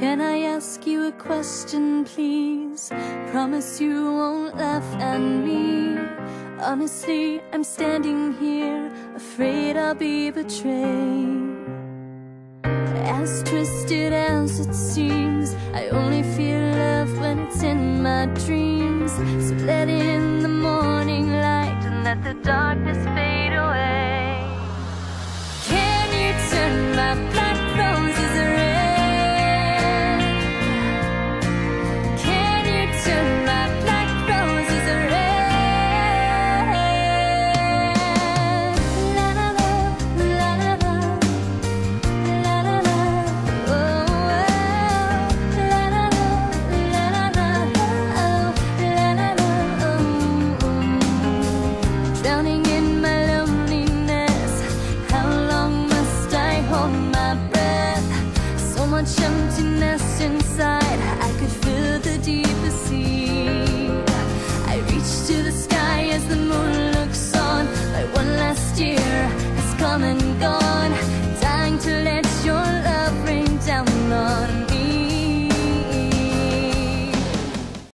Can I ask you a question, please? Promise you won't laugh at me. Honestly, I'm standing here, afraid I'll be betrayed. As twisted as it seems, I only feel love when it's in my dreams. So let in the morning inside, I could feel the deepest sea. I reach to the sky as the moon looks on. My one last year has come and